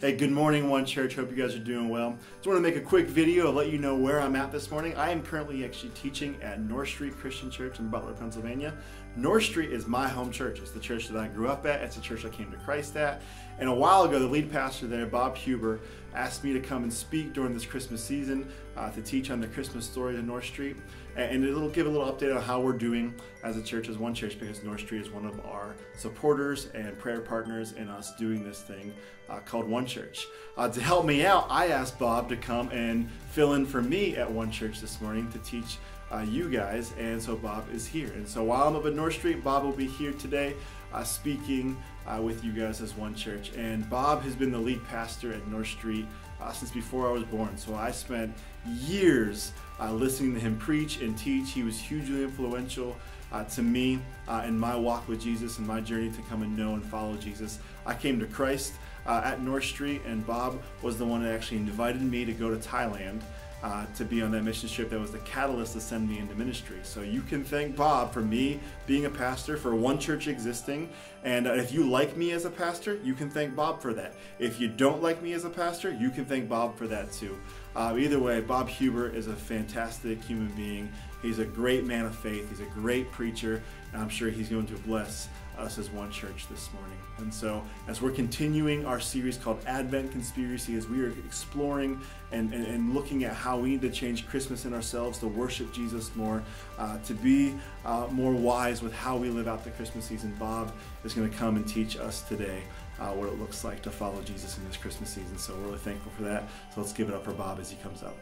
Hey, good morning, One Church. Hope you guys are doing well. Just want to make a quick video to let you know where I'm at this morning. I am currently actually teaching at North Street Christian Church in Butler, Pennsylvania. North Street is my home church. It's the church that I grew up at. It's the church I came to Christ at. And a while ago, the lead pastor there, Bob Huber, asked me to come and speak during this Christmas season uh, to teach on the Christmas story of North Street. And it'll give a little update on how we're doing as a church, as one church, because North Street is one of our supporters and prayer partners in us doing this thing uh, called One Church. Uh, to help me out, I asked Bob to come and fill in for me at One Church this morning to teach uh, you guys, and so Bob is here. And so while I'm up at North Street, Bob will be here today uh, speaking uh, with you guys as one church. And Bob has been the lead pastor at North Street uh, since before I was born. So I spent years uh, listening to him preach and teach. He was hugely influential uh, to me in my walk with Jesus and my journey to come and know and follow Jesus. I came to Christ at North Street, and Bob was the one that actually invited me to go to Thailand uh, to be on that mission trip that was the catalyst to send me into ministry. So you can thank Bob for me being a pastor, for one church existing. And uh, if you like me as a pastor, you can thank Bob for that. If you don't like me as a pastor, you can thank Bob for that too. Uh, either way, Bob Huber is a fantastic human being. He's a great man of faith. He's a great preacher. And I'm sure he's going to bless us as one church this morning. And so, as we're continuing our series called Advent Conspiracy, as we are exploring and, and, and looking at how we need to change Christmas in ourselves to worship Jesus more, uh, to be uh, more wise with how we live out the Christmas season, Bob is going to come and teach us today. Uh, what it looks like to follow Jesus in this Christmas season. So we're really thankful for that. So let's give it up for Bob as he comes up.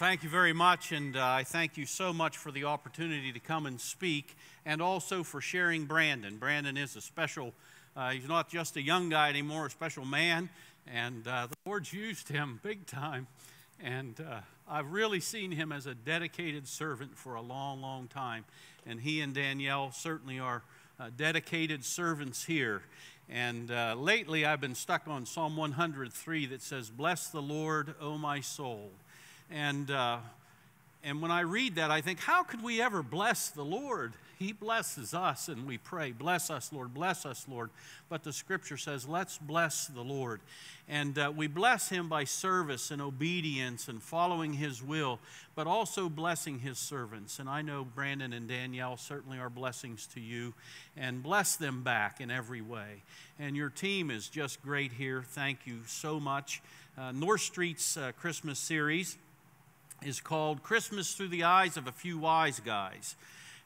Thank you very much, and uh, I thank you so much for the opportunity to come and speak, and also for sharing Brandon. Brandon is a special, uh, he's not just a young guy anymore, a special man, and uh, the Lord's used him big time. And uh, I've really seen him as a dedicated servant for a long, long time. And he and Danielle certainly are uh, dedicated servants here. And uh, lately I've been stuck on Psalm 103 that says, Bless the Lord, O my soul and, uh, and when I read that, I think, how could we ever bless the Lord? He blesses us, and we pray, Bless us, Lord, bless us, Lord. But the scripture says, Let's bless the Lord. And uh, we bless him by service and obedience and following his will, but also blessing his servants. And I know Brandon and Danielle certainly are blessings to you, and bless them back in every way. And your team is just great here. Thank you so much. Uh, North Street's uh, Christmas series is called Christmas Through the Eyes of a Few Wise Guys.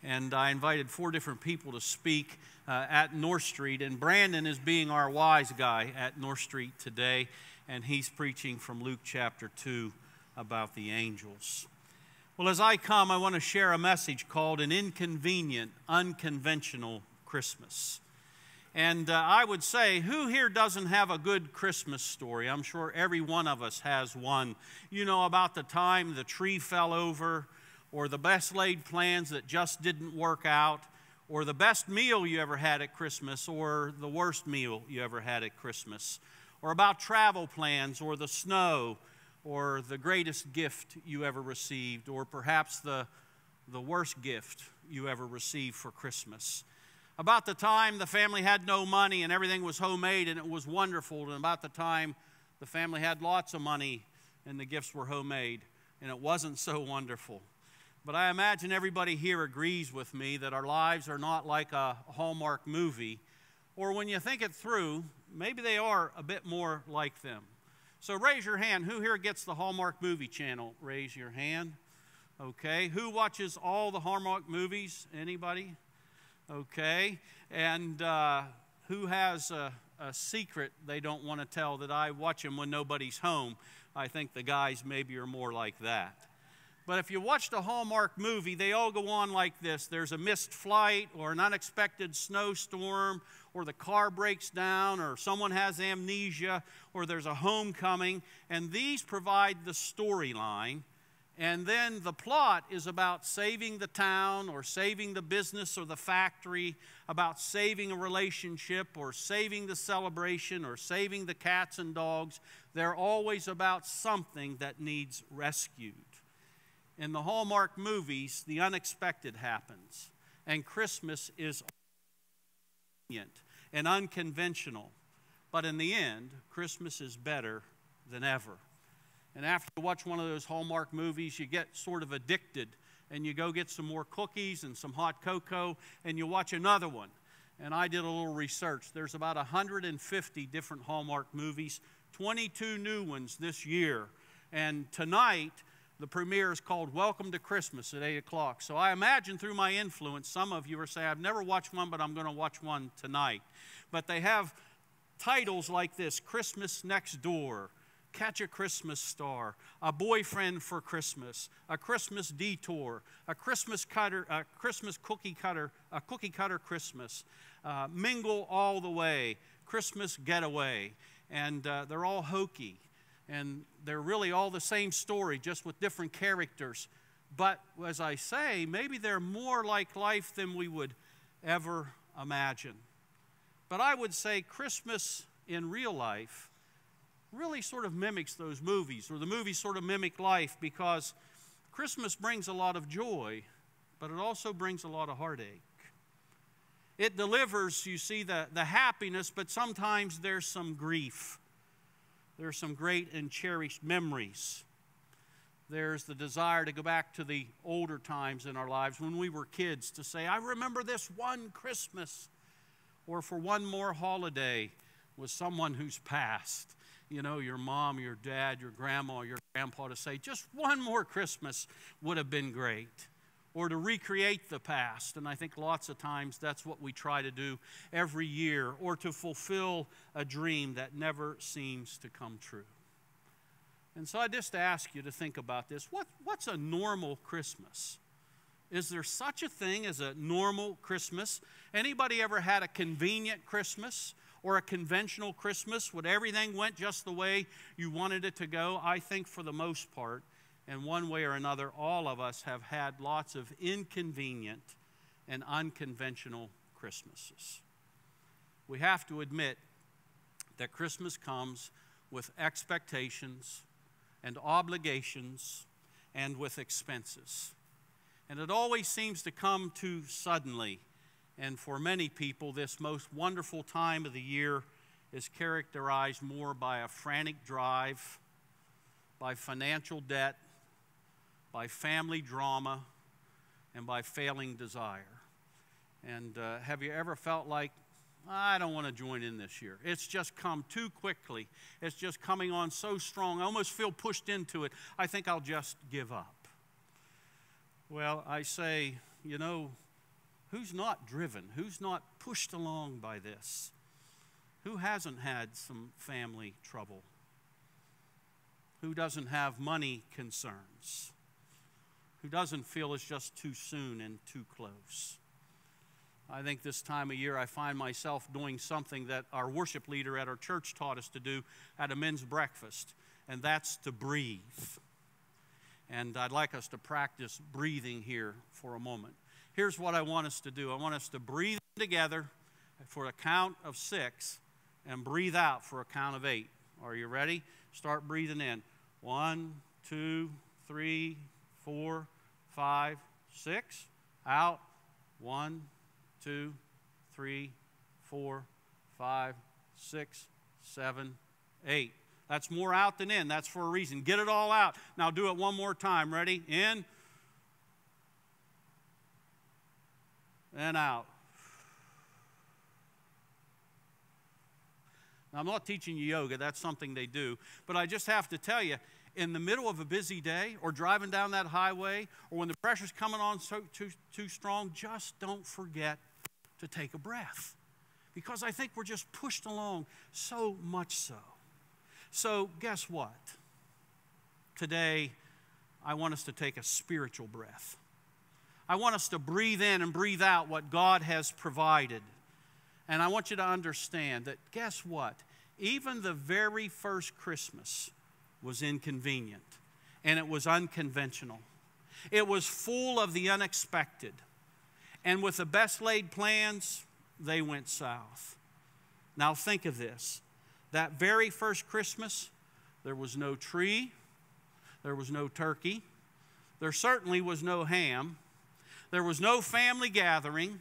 And I invited four different people to speak uh, at North Street. And Brandon is being our wise guy at North Street today. And he's preaching from Luke chapter 2 about the angels. Well, as I come, I want to share a message called An Inconvenient, Unconventional Christmas. And uh, I would say, who here doesn't have a good Christmas story? I'm sure every one of us has one. You know, about the time the tree fell over, or the best laid plans that just didn't work out, or the best meal you ever had at Christmas, or the worst meal you ever had at Christmas, or about travel plans, or the snow, or the greatest gift you ever received, or perhaps the, the worst gift you ever received for Christmas about the time the family had no money and everything was homemade and it was wonderful, and about the time the family had lots of money and the gifts were homemade and it wasn't so wonderful. But I imagine everybody here agrees with me that our lives are not like a Hallmark movie, or when you think it through, maybe they are a bit more like them. So raise your hand. Who here gets the Hallmark movie channel? Raise your hand. Okay. Who watches all the Hallmark movies? Anybody? Okay? And uh, who has a, a, secret they don't want to tell that I watch them when nobody's home? I think the guys maybe are more like that. But if you watch the Hallmark movie, they all go on like this there's a missed flight, or an unexpected snowstorm, or the car breaks down, or someone has amnesia, or there's a homecoming. And these provide the storyline and then the plot is about saving the town or saving the business or the factory, about saving a relationship or saving the celebration or saving the cats and dogs. They're always about something that needs rescued. In the Hallmark movies, the unexpected happens, and Christmas is convenient and unconventional. But in the end, Christmas is better than ever. And after you watch one of those Hallmark movies, you get sort of addicted and you go get some more cookies and some hot cocoa and you watch another one. And I did a little research. There's about 150 different Hallmark movies, 22 new ones this year. And tonight, the premiere is called Welcome to Christmas at 8 o'clock. So I imagine through my influence, some of you are saying, I've never watched one, but I'm going to watch one tonight. But they have titles like this Christmas Next Door, Catch a Christmas Star, A Boyfriend for Christmas, A Christmas Detour, A Christmas Cutter, A Christmas Cookie Cutter, A Cookie Cutter Christmas, uh, Mingle All the Way, Christmas Getaway. And uh, they're all hokey. And they're really all the same story, just with different characters. But as I say, maybe they're more like life than we would ever imagine. But I would say Christmas in real life really sort of mimics those movies, or the movies sort of mimic life because Christmas brings a lot of joy, but it also brings a lot of heartache. It delivers, you see, the, the happiness, but sometimes there's some grief. There's some great and cherished memories. There's the desire to go back to the older times in our lives when we were kids to say, I remember this one Christmas or for one more holiday with someone who's passed. You know, your mom, your dad, your grandma, your grandpa to say, just one more Christmas would have been great. Or to recreate the past. And I think lots of times that's what we try to do every year, or to fulfill a dream that never seems to come true. And so I just ask you to think about this. What, what's a normal Christmas? Is there such a thing as a normal Christmas? Anybody ever had a convenient Christmas or a conventional Christmas when everything went just the way you wanted it to go? I think for the most part, in one way or another, all of us have had lots of inconvenient and unconventional Christmases. We have to admit that Christmas comes with expectations and obligations and with expenses. And it always seems to come too suddenly. And for many people, this most wonderful time of the year is characterized more by a frantic drive, by financial debt, by family drama, and by failing desire. And uh, have you ever felt like, I don't want to join in this year. It's just come too quickly. It's just coming on so strong. I almost feel pushed into it. I think I'll just give up. Well, I say, you know, who's not driven? Who's not pushed along by this? Who hasn't had some family trouble? Who doesn't have money concerns? Who doesn't feel it's just too soon and too close? I think this time of year I find myself doing something that our worship leader at our church taught us to do at a men's breakfast, and that's to breathe. And I'd like us to practice breathing here for a moment. Here's what I want us to do I want us to breathe together for a count of six and breathe out for a count of eight. Are you ready? Start breathing in. One, two, three, four, five, six. Out. One, two, three, four, five, six, seven, eight. That's more out than in. That's for a reason. Get it all out. Now do it one more time. Ready? In and out. Now, I'm not teaching you yoga, that's something they do. But I just have to tell you, in the middle of a busy day or driving down that highway or when the pressure's coming on so, too, too strong, just don't forget to take a breath. Because I think we're just pushed along so much so. So, guess what? Today, I want us to take a spiritual breath. I want us to breathe in and breathe out what God has provided. And I want you to understand that, guess what? Even the very first Christmas was inconvenient and it was unconventional. It was full of the unexpected. And with the best laid plans, they went south. Now, think of this that very first Christmas, there was no tree, there was no turkey, there certainly was no ham, there was no family gathering.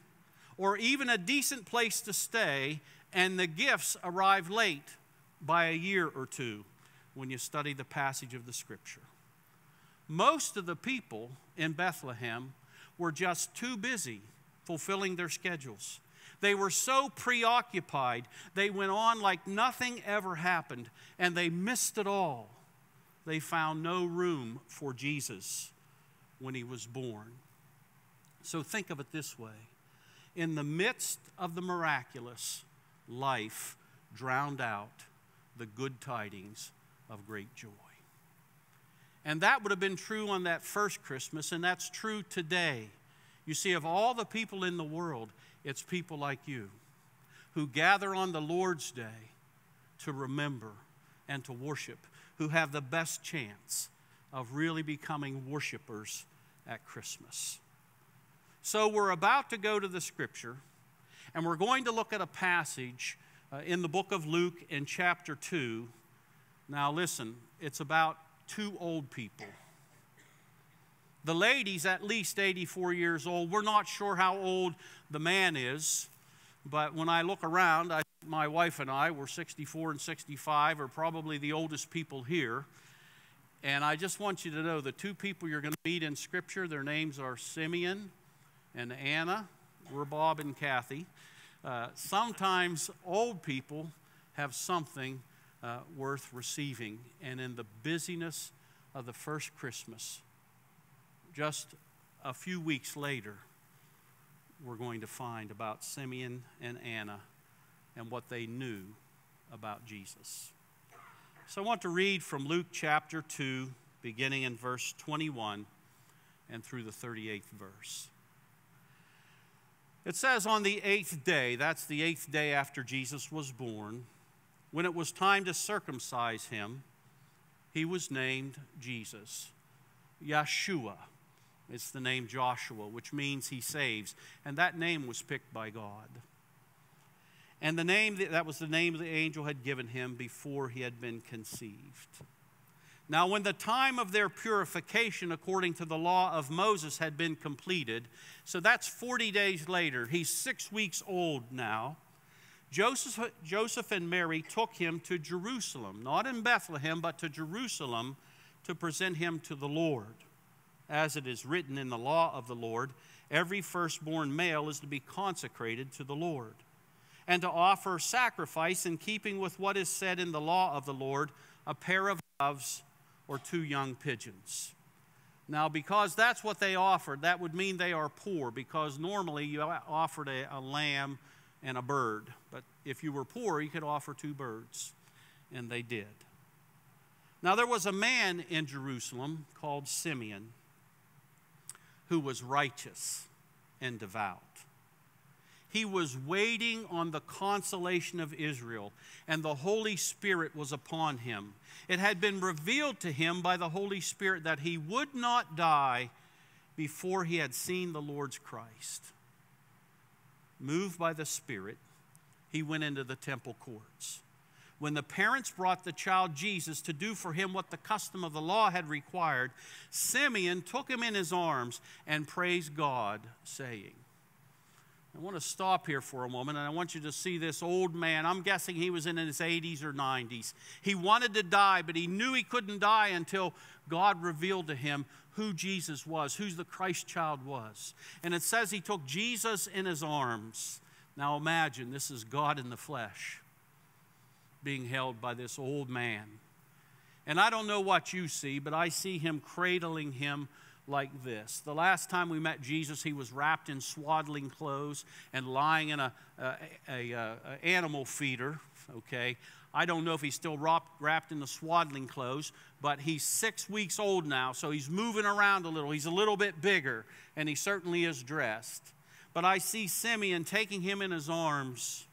or even a decent place to stay, and the gifts arrive late by a year or two when you study the passage of the scripture. Most of the people in Bethlehem were just too busy fulfilling their schedules. They were so preoccupied, they went on like nothing ever happened, and they missed it all. They found no room for Jesus when he was born. So think of it this way in the midst of the miraculous, life drowned out the good tidings of great joy. And that would have been true on that first Christmas, and that's true today. You see, of all the people in the world, it's people like you who gather on the Lord's Day to remember and to worship, who have the best chance of really becoming worshipers at Christmas. So, we're about to go to the scripture, and we're going to look at a passage uh, in the book of Luke in chapter 2. Now, listen, it's about two old people. The lady's at least 84 years old. We're not sure how old the man is, but when I look around, I, my wife and I were 64 and 65, are probably the oldest people here. And I just want you to know the two people you're going to meet in Scripture, their names are Simeon and Anna. We're Bob and Kathy. Uh, sometimes old people have something uh, worth receiving. And in the busyness of the first Christmas, just a few weeks later, we're going to find about Simeon and Anna and what they knew about Jesus. So I want to read from Luke chapter 2, beginning in verse 21 and through the 38th verse. It says, On the eighth day, that's the eighth day after Jesus was born, when it was time to circumcise him, he was named Jesus, Yeshua. It's the name Joshua, which means he saves. And that name was picked by God. And the name that was the name the angel had given him before he had been conceived. Now, when the time of their purification according to the law of Moses had been completed, so that's 40 days later, he's six weeks old now. Joseph, Joseph and Mary took him to Jerusalem, not in Bethlehem, but to Jerusalem to present him to the Lord. As it is written in the law of the Lord, every firstborn male is to be consecrated to the Lord, and to offer sacrifice in keeping with what is said in the law of the Lord a pair of doves or two young pigeons. Now, because that's what they offered, that would mean they are poor, because normally you offered a, a lamb and a bird. But if you were poor, you could offer two birds, and they did. Now, there was a man in Jerusalem called Simeon who was righteous and devout. He was waiting on the consolation of Israel, and the Holy Spirit was upon him. It had been revealed to him by the Holy Spirit that he would not die before he had seen the Lord's Christ. Moved by the Spirit, he went into the temple courts when the parents brought the child Jesus to do for him what the custom of the law had required, Simeon took him in his arms and praised God, saying, I want to stop here for a moment and I want you to see this old man. I'm guessing he was in his 80s or 90s. He wanted to die, but he knew he couldn't die until God revealed to him who Jesus was, who the Christ child was. And it says he took Jesus in his arms. Now imagine this is God in the flesh being held by this old man. And I don't know what you see, but I see him cradling him like this. The last time we met Jesus, he was wrapped in swaddling clothes and lying in a, a, a, a animal feeder. Okay, I don't know if he's still wrapped in the swaddling clothes, but he's six weeks old now, so he's moving around a little. He's a little bit bigger, and he certainly is dressed. But I see Simeon taking him in his arms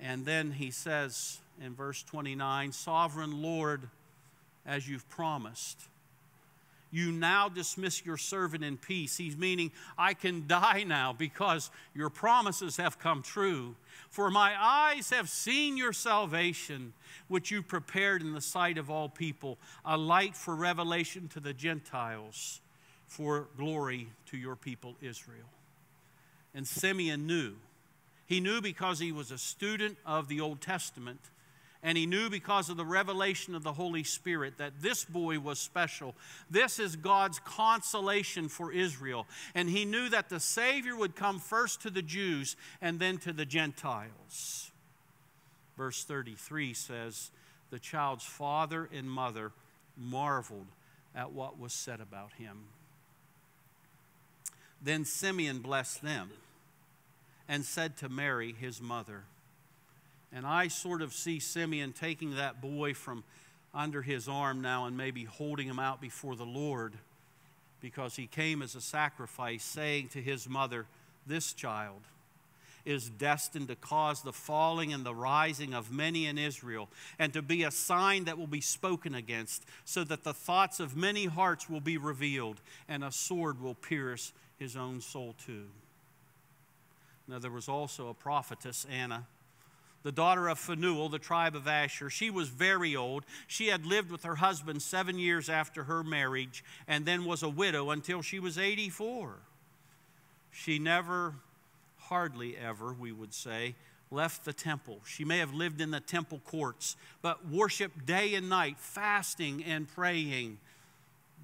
and then he says in verse 29 Sovereign Lord, as you've promised, you now dismiss your servant in peace. He's meaning, I can die now because your promises have come true. For my eyes have seen your salvation, which you prepared in the sight of all people, a light for revelation to the Gentiles, for glory to your people Israel. And Simeon knew. He knew because he was a student of the Old Testament and he knew because of the revelation of the Holy Spirit that this boy was special. This is God's consolation for Israel. And he knew that the Savior would come first to the Jews and then to the Gentiles. Verse 33 says, The child's father and mother marveled at what was said about him. Then Simeon blessed them and said to Mary, his mother, and I sort of see Simeon taking that boy from under his arm now and maybe holding him out before the Lord because he came as a sacrifice, saying to his mother, This child is destined to cause the falling and the rising of many in Israel, and to be a sign that will be spoken against, so that the thoughts of many hearts will be revealed, and a sword will pierce his own soul too. Now, there was also a prophetess, Anna the daughter of Phanuel, the tribe of Asher. She was very old. She had lived with her husband seven years after her marriage and then was a widow until she was 84. She never, hardly ever, we would say, left the temple. She may have lived in the temple courts, but worshiped day and night, fasting and praying.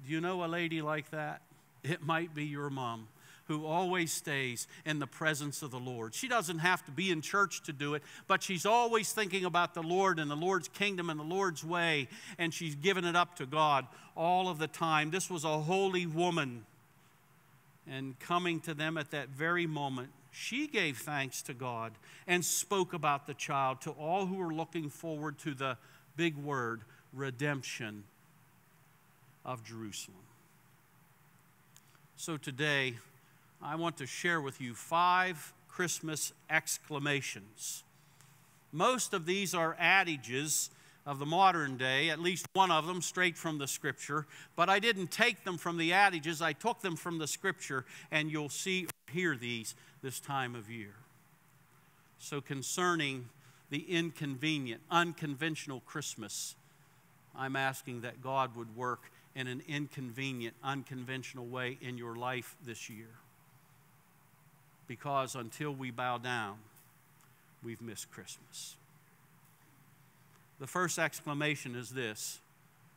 Do you know a lady like that? It might be your mom who always stays in the presence of the Lord. She doesn't have to be in church to do it, but she's always thinking about the Lord and the Lord's kingdom and the Lord's way, and she's given it up to God all of the time. This was a holy woman. And coming to them at that very moment, she gave thanks to God and spoke about the child to all who were looking forward to the big word redemption of Jerusalem. So today, I want to share with you five Christmas exclamations. Most of these are adages of the modern day, at least one of them straight from the scripture, but I didn't take them from the adages, I took them from the scripture, and you'll see or hear these this time of year. So, concerning the inconvenient, unconventional Christmas, I'm asking that God would work in an inconvenient, unconventional way in your life this year because until we bow down, we've missed Christmas. The first exclamation is this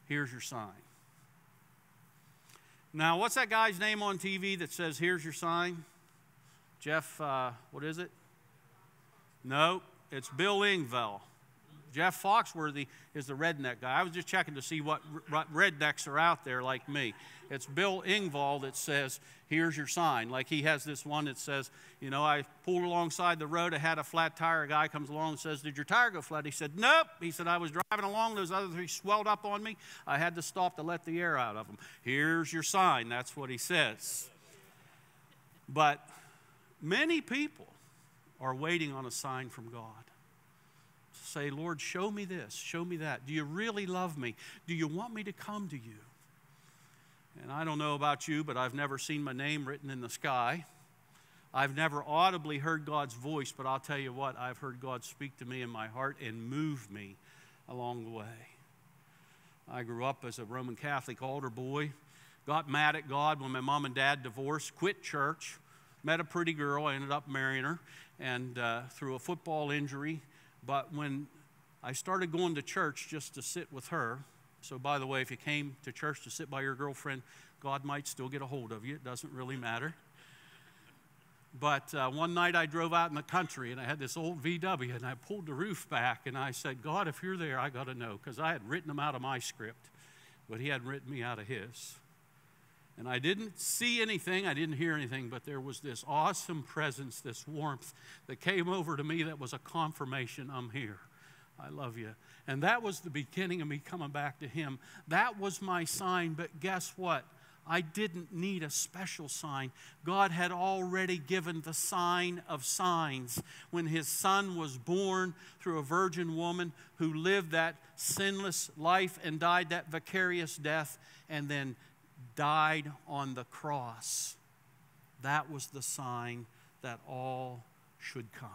here's your sign. Now, what's that guy's name on TV that says, here's your sign? Jeff, uh, what is it? No, it's Bill Engvall. Jeff Foxworthy is the redneck guy. I was just checking to see what rednecks are out there like me. It's Bill Engvall that says, Here's your sign. Like he has this one that says, You know, I pulled alongside the road, I had a flat tire. A guy comes along and says, Did your tire go flat? He said, Nope. He said, I was driving along, those other three swelled up on me. I had to stop to let the air out of them. Here's your sign. That's what he says. But many people are waiting on a sign from God say, Lord, show me this, show me that. Do you really love me? Do you want me to come to you? And I don't know about you, but I've never seen my name written in the sky. I've never audibly heard God's voice, but I'll tell you what, I've heard God speak to me in my heart and move me along the way. I grew up as a Roman Catholic altar boy, got mad at God when my mom and dad divorced, quit church, met a pretty girl, I ended up marrying her, and uh, through a football injury, but when I started going to church just to sit with her, so by the way, if you came to church to sit by your girlfriend, God might still get a hold of you. It doesn't really matter. But uh, one night I drove out in the country and I had this old VW and I pulled the roof back and I said, God, if you're there, I got to know. Because I had written him out of my script, but he hadn't written me out of his. And I didn't see anything, I didn't hear anything, but there was this awesome presence, this warmth that came over to me that was a confirmation I'm here. I love you. And that was the beginning of me coming back to Him. That was my sign, but guess what? I didn't need a special sign. God had already given the sign of signs when His Son was born through a virgin woman who lived that sinless life and died that vicarious death and then died on the cross. That was the sign that all should come.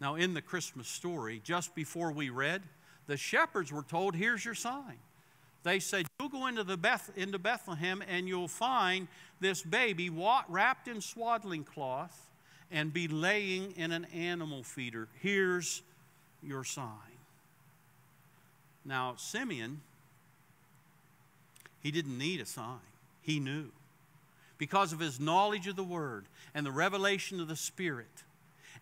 Now, in the Christmas story, just before we read, the shepherds were told, Here's your sign. They said, You'll go into, the Beth, into Bethlehem and you'll find this baby wrapped in swaddling cloth and be laying in an animal feeder. Here's your sign. Now, Simeon, he didn't need a sign, he knew. Because of his knowledge of the Word and the revelation of the Spirit.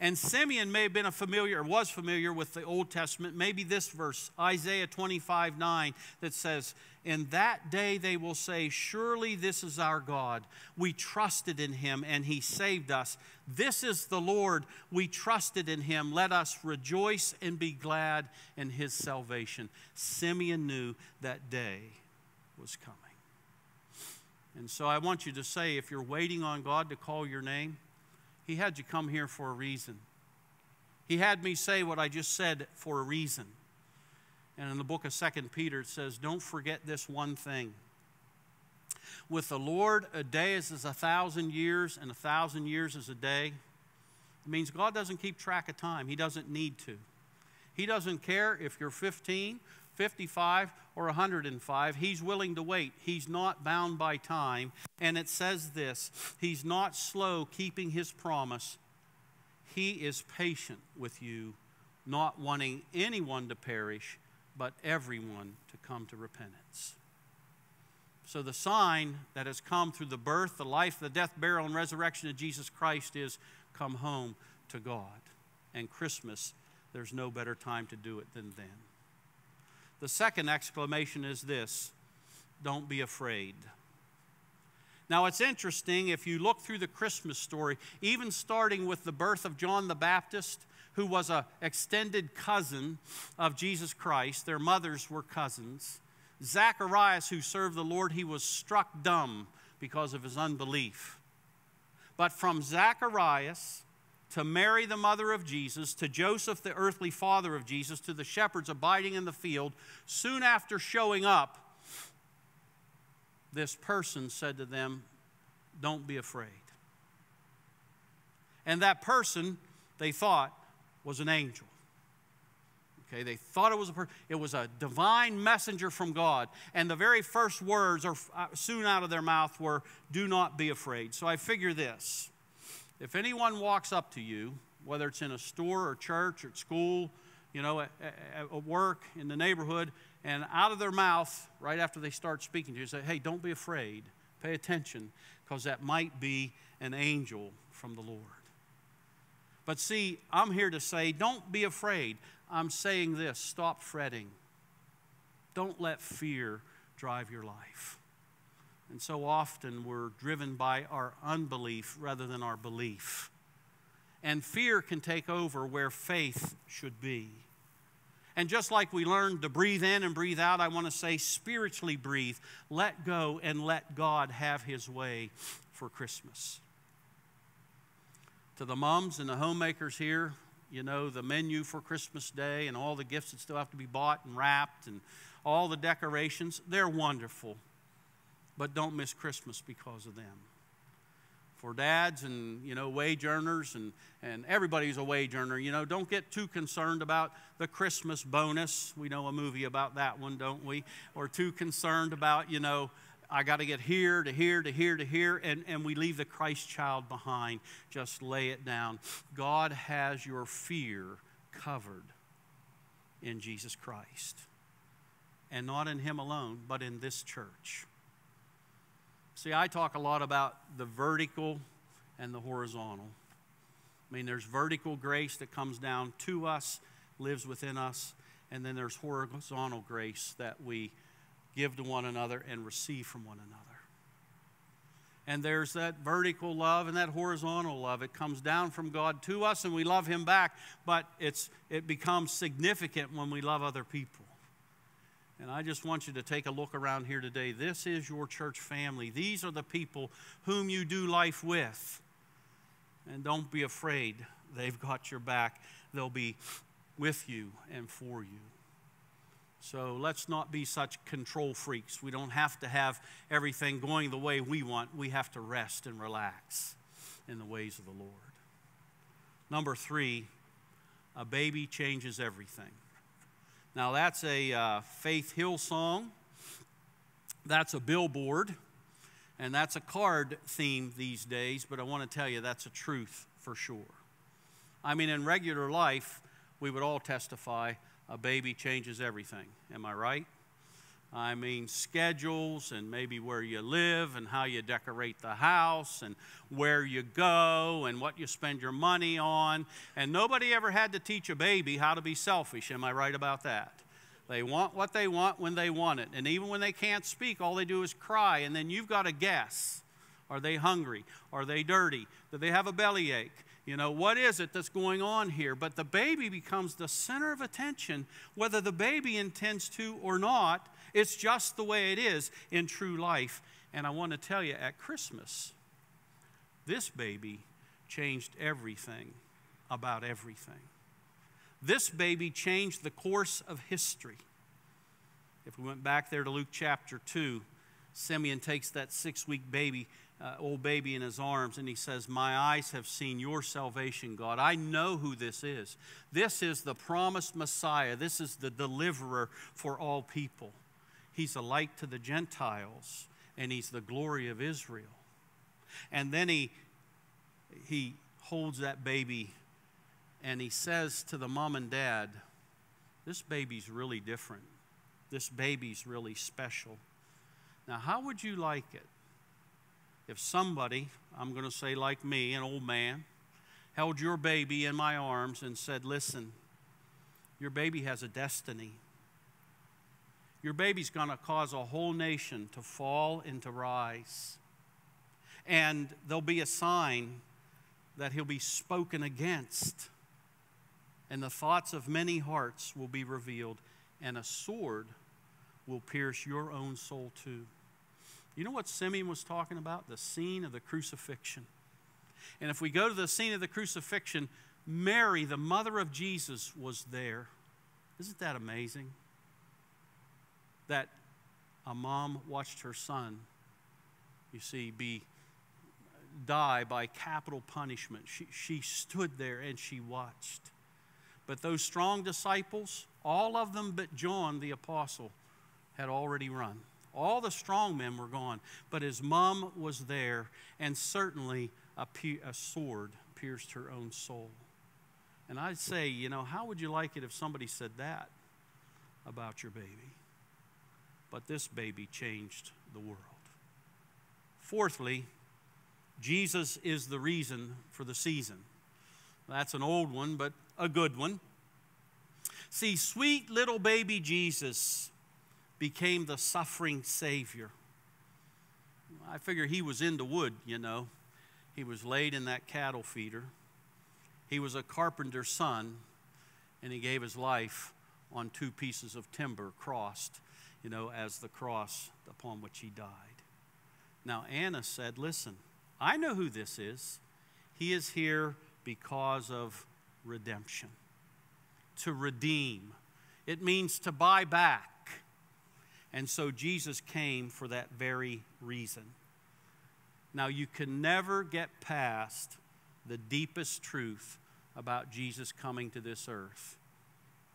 And Simeon may have been a familiar, or was familiar with the Old Testament, maybe this verse, Isaiah 25 9, that says, In that day they will say, Surely this is our God. We trusted in him, and he saved us. This is the Lord. We trusted in him. Let us rejoice and be glad in his salvation. Simeon knew that day was coming. And so I want you to say, if you're waiting on God to call your name, he had you come here for a reason. He had me say what I just said for a reason. And in the book of Second Peter, it says, Don't forget this one thing. With the Lord, a day is as a thousand years, and a thousand years is a day. It means God doesn't keep track of time, He doesn't need to. He doesn't care if you're 15 55 or 105. He's willing to wait. He's not bound by time. And it says this He's not slow keeping His promise. He is patient with you, not wanting anyone to perish, but everyone to come to repentance. So, the sign that has come through the birth, the life, the death, burial, and resurrection of Jesus Christ is come home to God. And Christmas, there's no better time to do it than then. The second exclamation is this don't be afraid. Now, it's interesting if you look through the Christmas story, even starting with the birth of John the Baptist, who was an extended cousin of Jesus Christ, their mothers were cousins. Zacharias, who served the Lord, he was struck dumb because of his unbelief. But from Zacharias to Mary, the mother of Jesus, to Joseph, the earthly father of Jesus, to the shepherds abiding in the field, soon after showing up, this person said to them, Don't be afraid. And that person, they thought, was an angel. Okay, they thought it was a it was a divine messenger from God, and the very first words are uh, soon out of their mouth were, "Do not be afraid." So I figure this: if anyone walks up to you, whether it's in a store or church or at school, you know, at, at work, in the neighborhood, and out of their mouth, right after they start speaking to you, say, hey, don't be afraid. Pay attention, because that might be an angel from the Lord. But see, I'm here to say, don't be afraid. I'm saying this stop fretting. Don't let fear drive your life. And so often we're driven by our unbelief rather than our belief. And fear can take over where faith should be. And just like we learned to breathe in and breathe out, I want to say spiritually breathe. Let go and let God have His way for Christmas. To the moms and the homemakers here, you know, the menu for Christmas Day and all the gifts that still have to be bought and wrapped and all the decorations, they're wonderful but don't miss Christmas because of them. For dads and you know wage earners and and everybody's a wage earner. You know, don't get too concerned about the Christmas bonus. We know a movie about that one, don't we? Or too concerned about you know I got to get here to here to here to here, and, and we leave the Christ child behind. Just lay it down. God has your fear covered in Jesus Christ. And not in Him alone, but in this church. See, I talk a lot about the vertical and the horizontal. I mean, there's vertical grace that comes down to us, lives within us, and then there's horizontal grace that we give to one another and receive from one another. And there's that vertical love and that horizontal love. It comes down from God to us and we love Him back, but it's, it becomes significant when we love other people. And I just want you to take a look around here today. This is your church family. These are the people whom you do life with. And don't be afraid, they've got your back. They'll be with you and for you. So let's not be such control freaks. We don't have to have everything going the way we want. We have to rest and relax in the ways of the Lord. Number three, a baby changes everything. Now, that's a uh, Faith Hill song. That's a billboard. And that's a card theme these days, but I want to tell you that's a truth for sure. I mean, in regular life, we would all testify a baby changes everything. Am I right? I mean, schedules and maybe where you live and how you decorate the house and where you go and what you spend your money on. And nobody ever had to teach a baby how to be selfish. Am I right about that? They want what they want when they want it. And even when they can't speak, all they do is cry. And then you've got to guess are they hungry? Are they dirty? Do they have a bellyache? You know, what is it that's going on here? But the baby becomes the center of attention, whether the baby intends to or not it's just the way it is in true life. And I want to tell you at Christmas, this baby changed everything about everything. This baby changed the course of history. If we went back there to Luke chapter 2, Simeon takes that six week baby, uh, old baby in his arms, and he says, My eyes have seen your salvation, God. I know who this is. This is the promised Messiah, this is the deliverer for all people. He's a light to the Gentiles, and he's the glory of Israel. And then he, he holds that baby and he says to the mom and dad, This baby's really different. This baby's really special. Now, how would you like it if somebody, I'm going to say like me, an old man, held your baby in my arms and said, Listen, your baby has a destiny. Your baby's going to cause a whole nation to fall and to rise. And there'll be a sign that he'll be spoken against. And the thoughts of many hearts will be revealed, and a sword will pierce your own soul too. You know what Simeon was talking about? The scene of the crucifixion. And if we go to the scene of the crucifixion, Mary, the mother of Jesus, was there. Isn't that amazing? That a mom watched her son, you see, be die by capital punishment. She, she stood there and she watched. But those strong disciples, all of them but John the apostle, had already run. All the strong men were gone, but his mom was there, and certainly a, a sword pierced her own soul. And I'd say, you know, how would you like it if somebody said that about your baby? But this baby changed the world. Fourthly, Jesus is the reason for the season. That's an old one, but a good one. See, sweet little baby Jesus became the suffering Savior. I figure he was in the wood, you know. He was laid in that cattle feeder. He was a carpenter's son, and he gave his life on two pieces of timber crossed you know, as the cross upon which he died. Now, Anna said, Listen, I know who this is. He is here because of redemption. To redeem, it means to buy back. And so Jesus came for that very reason. Now, you can never get past the deepest truth about Jesus coming to this earth.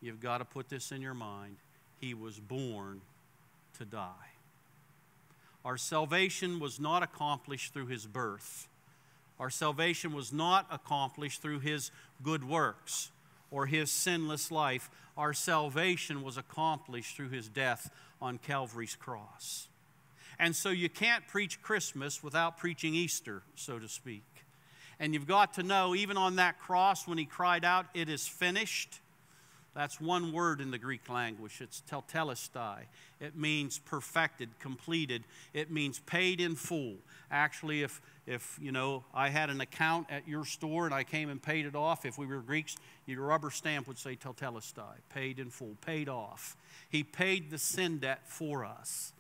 You've got to put this in your mind. He was born to die. Our salvation was not accomplished through his birth. Our salvation was not accomplished through his good works or his sinless life. Our salvation was accomplished through his death on Calvary's cross. And so you can't preach Christmas without preaching Easter, so to speak. And you've got to know, even on that cross, when he cried out, It is finished, that's one word in the Greek language. It's tetelestai. It means perfected, completed. It means paid in full. Actually, if, if you know I had an account at your store and I came and paid it off, if we were Greeks, your rubber stamp would say tetelestai, paid in full, paid off. He paid the sin debt for us.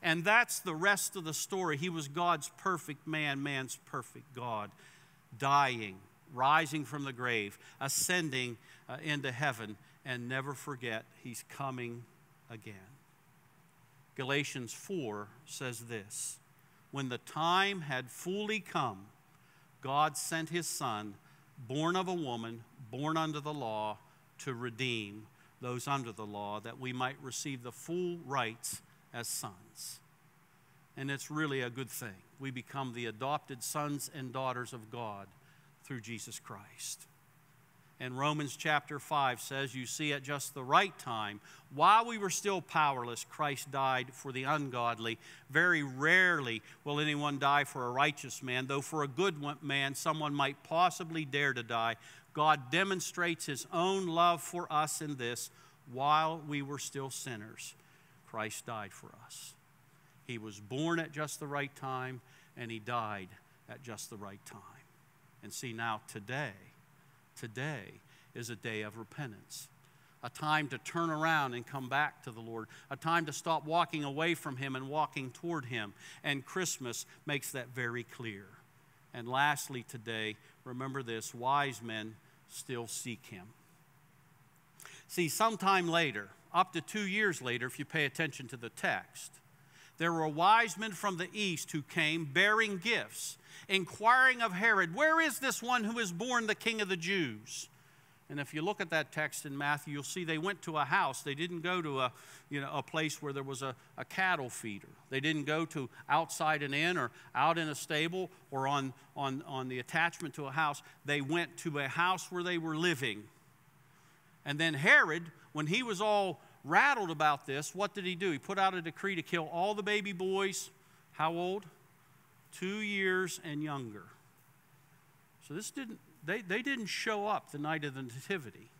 And that's the rest of the story. He was God's perfect man, man's perfect God, dying, rising from the grave, ascending uh, into heaven and never forget he's coming again. Galatians 4 says this When the time had fully come, God sent his Son, born of a woman, born under the law, to redeem those under the law, that we might receive the full rights as sons. And it's really a good thing. We become the adopted sons and daughters of God through Jesus Christ. And Romans chapter 5 says, You see, at just the right time, while we were still powerless, Christ died for the ungodly. Very rarely will anyone die for a righteous man, though for a good man, someone might possibly dare to die. God demonstrates his own love for us in this while we were still sinners, Christ died for us. He was born at just the right time, and he died at just the right time. And see, now today, today is a day of repentance, a time to turn around and come back to the Lord, a time to stop walking away from Him and walking toward Him. And Christmas makes that very clear. And lastly, today, remember this wise men still seek Him. See, sometime later, up to two years later, if you pay attention to the text, there were wise men from the east who came bearing gifts, inquiring of Herod, Where is this one who is born the king of the Jews? And if you look at that text in Matthew, you'll see they went to a house. They didn't go to a, you know, a place where there was a, a cattle feeder. They didn't go to outside an inn or out in a stable or on, on, on the attachment to a house. They went to a house where they were living. And then Herod, when he was all rattled about this, what did he do? He put out a decree to kill all the baby boys. How old? Two years and younger. So this didn't, they, they didn't show up the night of the Nativity.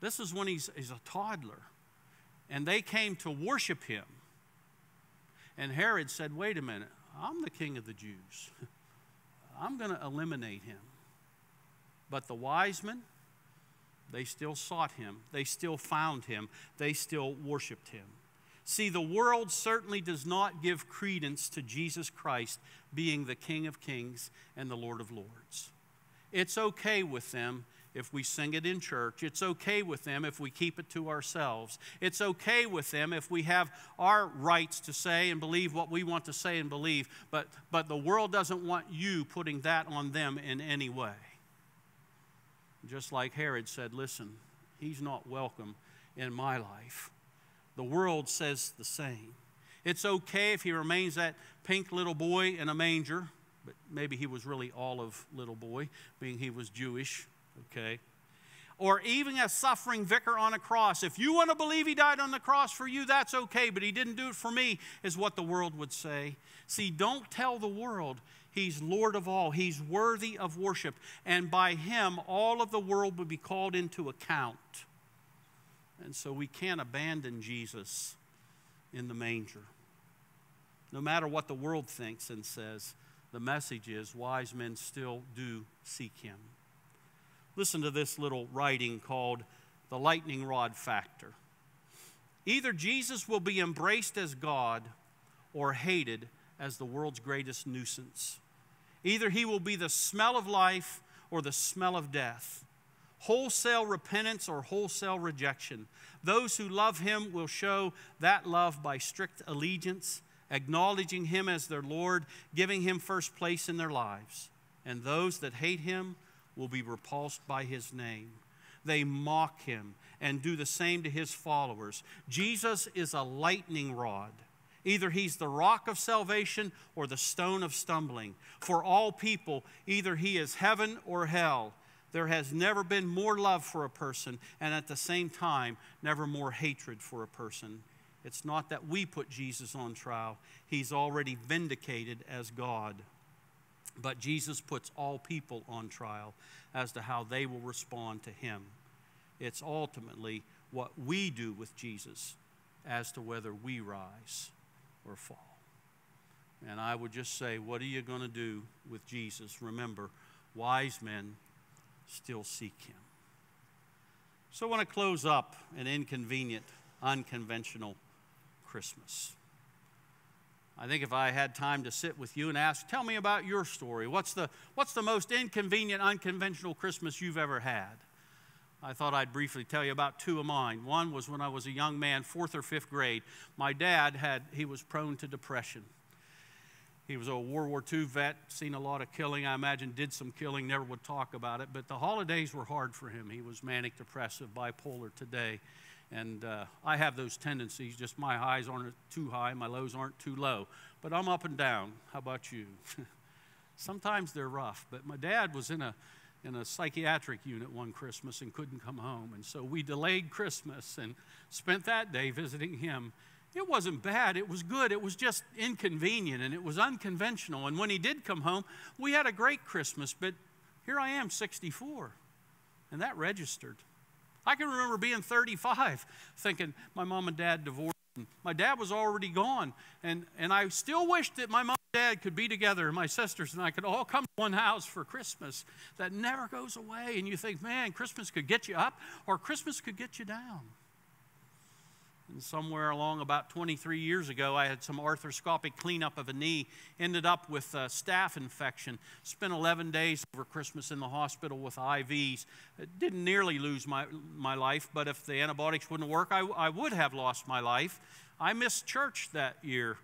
This is when he's, he's a toddler. And they came to worship him. And Herod said, Wait a minute, I'm the king of the Jews. I'm going to eliminate him. But the wise men, they still sought him. They still found him. They still worshiped him. See, the world certainly does not give credence to Jesus Christ being the King of Kings and the Lord of Lords. It's okay with them if we sing it in church. It's okay with them if we keep it to ourselves. It's okay with them if we have our rights to say and believe what we want to say and believe. But, but the world doesn't want you putting that on them in any way. Just like Herod said, listen, he's not welcome in my life. The world says the same. It's okay if he remains that pink little boy in a manger, but maybe he was really olive little boy, being he was Jewish, okay? Or even a suffering vicar on a cross. If you want to believe he died on the cross for you, that's okay, but he didn't do it for me, is what the world would say. See, don't tell the world He's Lord of all. He's worthy of worship. And by him, all of the world will be called into account. And so we can't abandon Jesus in the manger. No matter what the world thinks and says, the message is wise men still do seek him. Listen to this little writing called The Lightning Rod Factor. Either Jesus will be embraced as God or hated as the world's greatest nuisance. Either he will be the smell of life or the smell of death. Wholesale repentance or wholesale rejection. Those who love him will show that love by strict allegiance, acknowledging him as their Lord, giving him first place in their lives. And those that hate him will be repulsed by his name. They mock him and do the same to his followers. Jesus is a lightning rod Either he's the rock of salvation or the stone of stumbling. For all people, either he is heaven or hell. There has never been more love for a person, and at the same time, never more hatred for a person. It's not that we put Jesus on trial, he's already vindicated as God. But Jesus puts all people on trial as to how they will respond to him. It's ultimately what we do with Jesus as to whether we rise or fall. And I would just say, what are you going to do with Jesus? Remember, wise men still seek him. So I want to close up an inconvenient, unconventional Christmas. I think if I had time to sit with you and ask, tell me about your story. What's the, what's the most inconvenient, unconventional Christmas you've ever had? I thought I'd briefly tell you about two of mine. One was when I was a young man, fourth or fifth grade. My dad had, he was prone to depression. He was a World War II vet, seen a lot of killing, I imagine, did some killing, never would talk about it. But the holidays were hard for him. He was manic depressive, bipolar today. And uh, I have those tendencies, just my highs aren't too high, my lows aren't too low. but I'm up and down. How about you? Sometimes they're rough, but my dad was in a in a psychiatric unit one Christmas and couldn't come home. And so we delayed Christmas and spent that day visiting him. It wasn't bad, it was good. It was just inconvenient and it was unconventional. And when he did come home, we had a great Christmas, but here I am, 64, and that registered. I can remember being 35 thinking my mom and dad divorced. My dad was already gone, and, and I still wished that my mom dad could be together, my sisters and I could all come to one house for Christmas. That never goes away, and you think, man, Christmas could get you up, or Christmas could get you down. And somewhere along about 23 years ago, I had some arthroscopic cleanup of a knee, ended up with a staph infection, spent 11 days over Christmas in the hospital with IVs. Didn't nearly lose my, my life, but if the antibiotics wouldn't work, I, I would have lost my life. I missed church that year.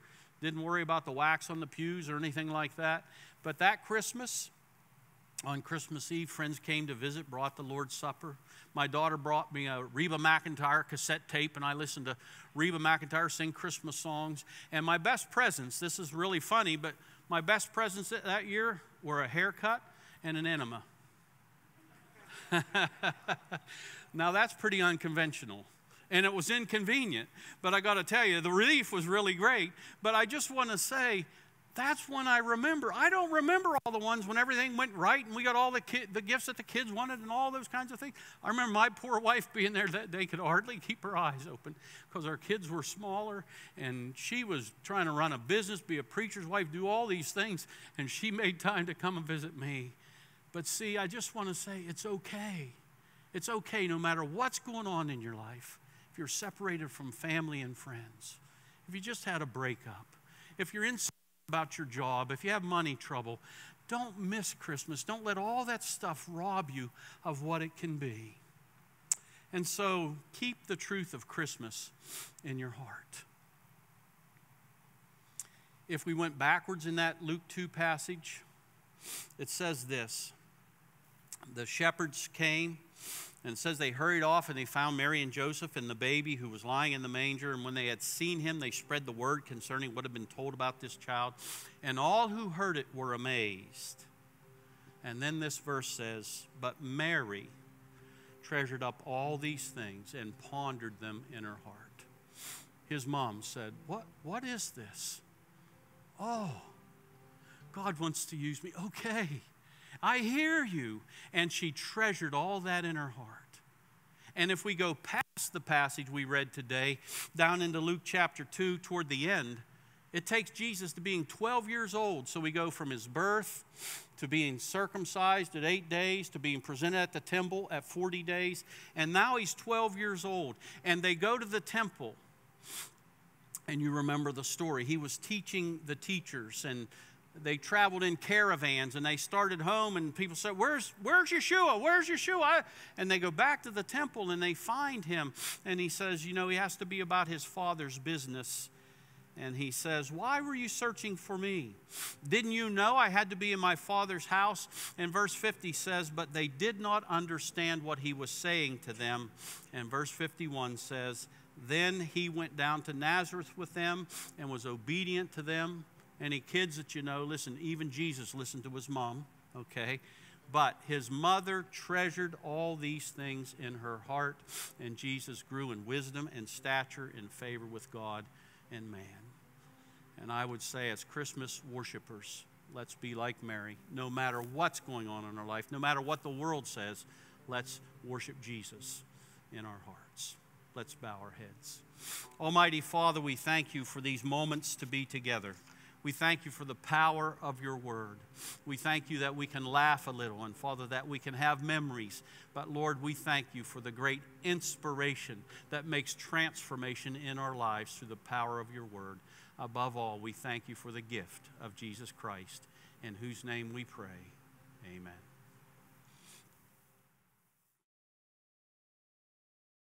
Didn't worry about the wax on the pews or anything like that. But that Christmas, on Christmas Eve, friends came to visit, brought the Lord's Supper. My daughter brought me a Reba McEntire cassette tape, and I listened to Reba McEntire sing Christmas songs. And my best presents, this is really funny, but my best presents that year were a haircut and an enema. now, that's pretty unconventional and it was inconvenient. But I got to tell you, the relief was really great. But I just want to say, that's when I remember. I don't remember all the ones when everything went right and we got all the, ki- the gifts that the kids wanted and all those kinds of things. I remember my poor wife being there that day could hardly keep her eyes open because our kids were smaller and she was trying to run a business, be a preacher's wife, do all these things, and she made time to come and visit me. But see, I just want to say it's okay. It's okay no matter what's going on in your life. If you're separated from family and friends, if you just had a breakup, if you're in about your job, if you have money trouble, don't miss Christmas. Don't let all that stuff rob you of what it can be. And so keep the truth of Christmas in your heart. If we went backwards in that Luke 2 passage, it says this The shepherds came and it says they hurried off and they found Mary and Joseph and the baby who was lying in the manger. And when they had seen him, they spread the word concerning what had been told about this child. And all who heard it were amazed. And then this verse says, But Mary treasured up all these things and pondered them in her heart. His mom said, What, what is this? Oh, God wants to use me. Okay. I hear you. And she treasured all that in her heart. And if we go past the passage we read today, down into Luke chapter 2, toward the end, it takes Jesus to being 12 years old. So we go from his birth to being circumcised at eight days to being presented at the temple at 40 days. And now he's 12 years old. And they go to the temple. And you remember the story. He was teaching the teachers and they traveled in caravans and they started home and people said where's where's yeshua? Where's yeshua? And they go back to the temple and they find him and he says you know he has to be about his father's business. And he says why were you searching for me? Didn't you know i had to be in my father's house? And verse 50 says but they did not understand what he was saying to them. And verse 51 says then he went down to nazareth with them and was obedient to them any kids that you know, listen, even Jesus listened to his mom, okay? But his mother treasured all these things in her heart, and Jesus grew in wisdom and stature in favor with God and man. And I would say, as Christmas worshipers, let's be like Mary. No matter what's going on in our life, no matter what the world says, let's worship Jesus in our hearts. Let's bow our heads. Almighty Father, we thank you for these moments to be together. We thank you for the power of your word. We thank you that we can laugh a little, and Father, that we can have memories. But Lord, we thank you for the great inspiration that makes transformation in our lives through the power of your word. Above all, we thank you for the gift of Jesus Christ, in whose name we pray. Amen.